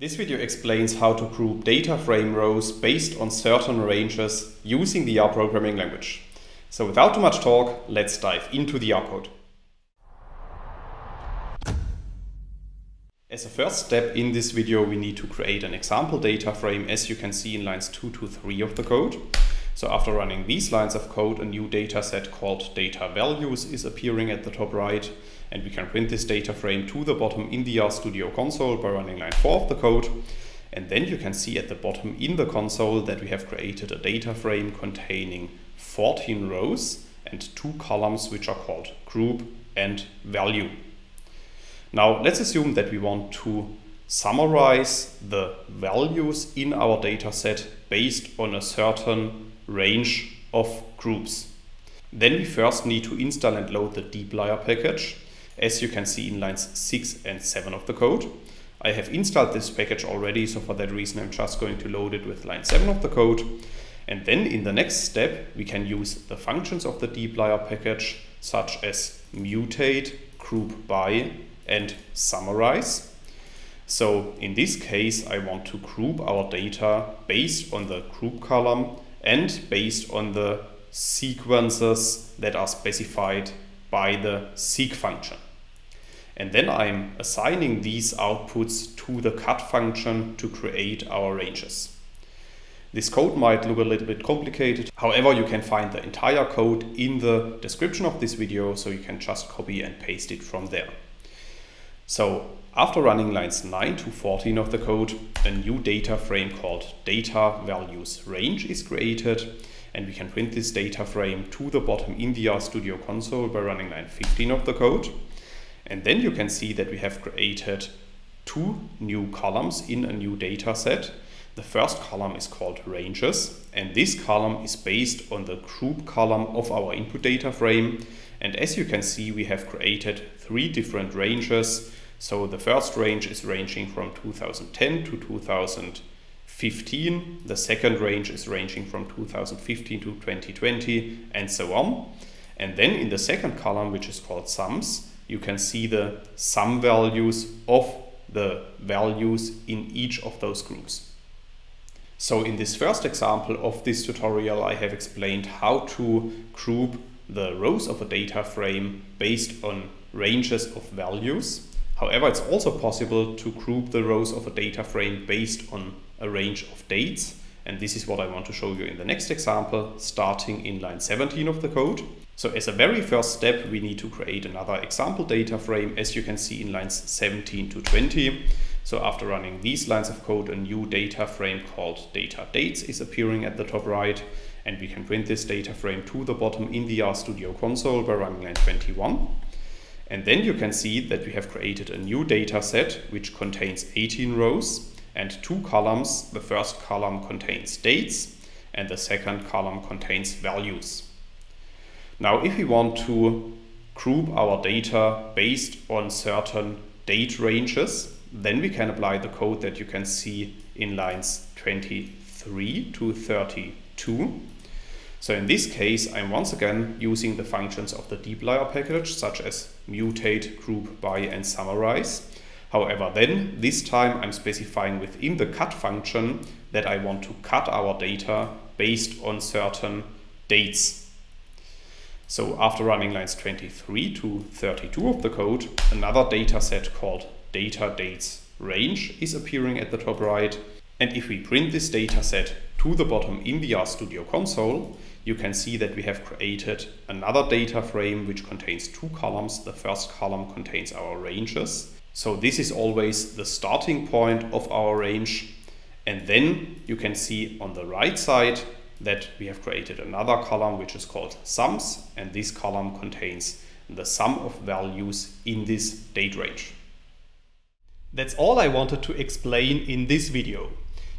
This video explains how to group data frame rows based on certain ranges using the R programming language. So without too much talk, let's dive into the R code. As a first step in this video, we need to create an example data frame as you can see in lines 2 to 3 of the code. So after running these lines of code, a new data set called data values is appearing at the top right and we can print this data frame to the bottom in the RStudio console by running line 4 of the code. And then you can see at the bottom in the console that we have created a data frame containing 14 rows and two columns which are called group and value. Now let's assume that we want to summarize the values in our data set based on a certain range of groups. Then we first need to install and load the dplyr package as you can see in lines 6 and 7 of the code. I have installed this package already, so for that reason I'm just going to load it with line 7 of the code. And then in the next step, we can use the functions of the dplyr package, such as mutate, group by, and summarize. So in this case, I want to group our data based on the group column and based on the sequences that are specified by the seq function. And then I'm assigning these outputs to the cut function to create our ranges. This code might look a little bit complicated. However, you can find the entire code in the description of this video, so you can just copy and paste it from there. So after running lines 9 to 14 of the code, a new data frame called data values range is created. And we can print this data frame to the bottom in the RStudio console by running line 15 of the code. And then you can see that we have created two new columns in a new data set. The first column is called ranges, and this column is based on the group column of our input data frame. And as you can see, we have created three different ranges. So the first range is ranging from 2010 to 2015. The second range is ranging from 2015 to 2020 and so on. And then in the second column, which is called sums, you can see the sum values of the values in each of those groups. So in this first example of this tutorial, I have explained how to group the rows of a data frame based on ranges of values. However, it's also possible to group the rows of a data frame based on a range of dates. And this is what I want to show you in the next example, starting in line 17 of the code. So as a very first step, we need to create another example data frame, as you can see in lines 17 to 20. So after running these lines of code, a new data frame called data dates is appearing at the top right. And we can print this data frame to the bottom in the RStudio console by running line 21. And then you can see that we have created a new data set which contains 18 rows and two columns. The first column contains dates and the second column contains values. Now, if we want to group our data based on certain date ranges, then we can apply the code that you can see in lines 23 to 32. So in this case, I'm once again using the functions of the dplyr package, such as mutate, group by, and summarize. However, then this time I'm specifying within the cut function that I want to cut our data based on certain dates so after running lines 23 to 32 of the code, another data set called data dates range is appearing at the top right. And if we print this data set to the bottom in the RStudio console, you can see that we have created another data frame which contains two columns. The first column contains our ranges. So this is always the starting point of our range. And then you can see on the right side that we have created another column which is called sums and this column contains the sum of values in this date range. That's all I wanted to explain in this video.